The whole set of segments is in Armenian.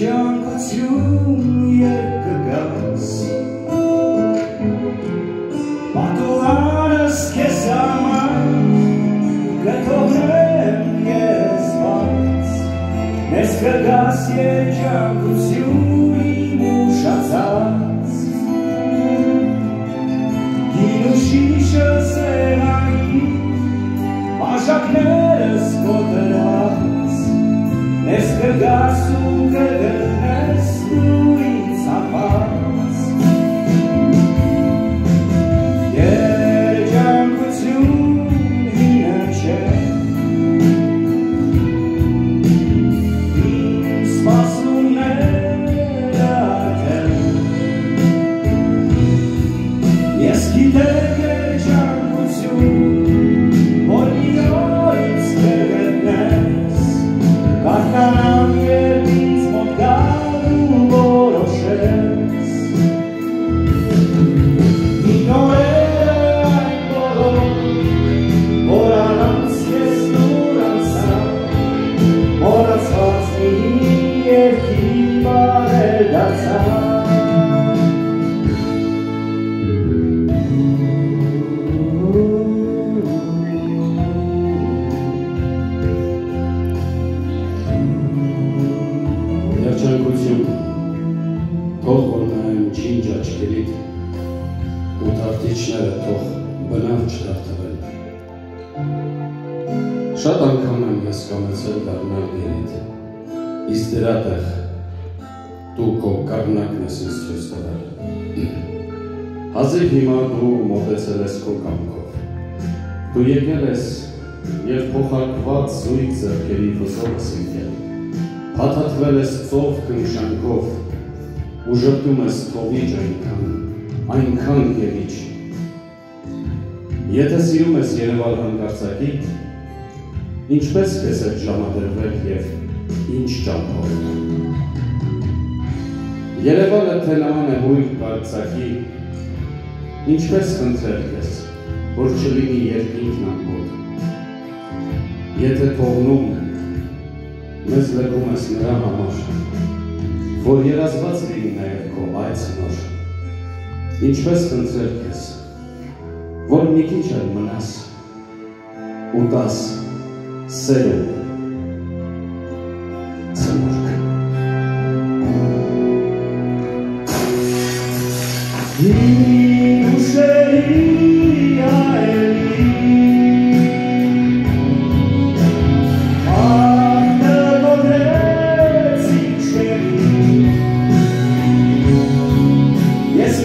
Երջանկություն երբ կգաս Պատուհանս քեզ համար կթողնեմ ես բաց Ներս կգաս երջանկություն իմ ուշացած Գին ու շիշը սեղանի Մաշակներս կոտրած Ես գիտեմ երջանկություն Որ մի օր ինձ կգտնես Կարկանամ երբ ինձ մոտ գալ ու որոշես Ինորերը այն բոլոր Որ առանց ես դուր անցա թող որ նայեմ ջինջ աչքերիդ, ու թարթիչները թող բնավ չդարթվեն։ Շատ անգամ եմ ես կամեցել դառնալ երիդ, իսկ դրա տեղ դու քո կարնակն ես ինձ ցույց տվել։ Հազիվ հիմա դու մոտեցել ես քո կամքով։ Դու եկել ես եւ փոխարկված զույգ ձեռքերի վզովս ինքել։ Հաթաթվել ես ծով կնշանքով ու ժպտում ես թովիչ այնքան, այնքան գերիչ։ Եթե սիրում ես Երևալ հանկարծակի, ինչպես քեզ հետ ժամադրվել եւ ինչ ճամփով։ Երևանը թե նման է հույր կարծակի, ինչպես խնդրել քեզ, որ չլինի երկինքն ամբոտ։ Եթե թողնում մեզ լքում ես նրա համար, որ երազված լինի նաև քո այս նոր։ Ինչպես խնդրել քեզ, որ մի քիչ էլ մնաս ու տաս սերուն Իմ ուշերին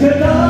tonight.